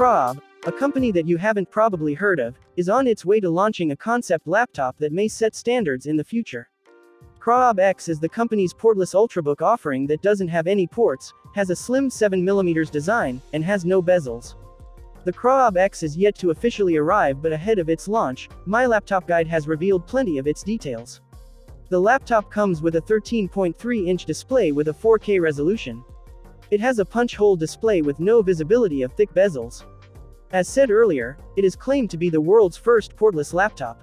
Craob, a company that you haven't probably heard of, is on its way to launching a concept laptop that may set standards in the future. Craob X is the company's portless Ultrabook offering that doesn't have any ports, has a slim 7mm design, and has no bezels. The Craob X is yet to officially arrive but ahead of its launch, My Laptop Guide has revealed plenty of its details. The laptop comes with a 13.3-inch display with a 4K resolution. It has a punch-hole display with no visibility of thick bezels. As said earlier, it is claimed to be the world's first portless laptop.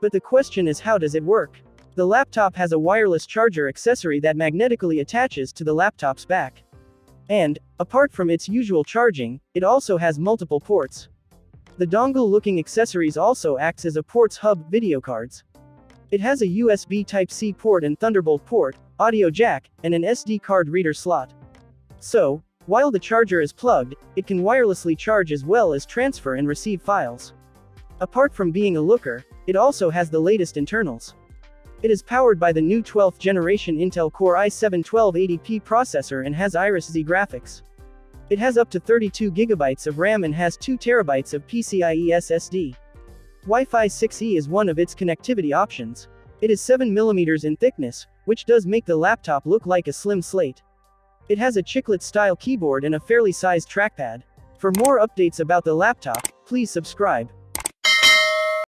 But the question is how does it work? The laptop has a wireless charger accessory that magnetically attaches to the laptop's back. And, apart from its usual charging, it also has multiple ports. The dongle-looking accessories also acts as a ports hub video cards. It has a USB Type-C port and Thunderbolt port, audio jack, and an SD card reader slot. So, while the charger is plugged, it can wirelessly charge as well as transfer and receive files. Apart from being a looker, it also has the latest internals. It is powered by the new 12th generation Intel Core i7-1280p processor and has Iris Xe graphics. It has up to 32 GB of RAM and has 2 TB of PCIe SSD. Wi-Fi 6E is one of its connectivity options. It is 7mm in thickness, which does make the laptop look like a slim slate. It has a chiclet-style keyboard and a fairly sized trackpad. For more updates about the laptop, please subscribe.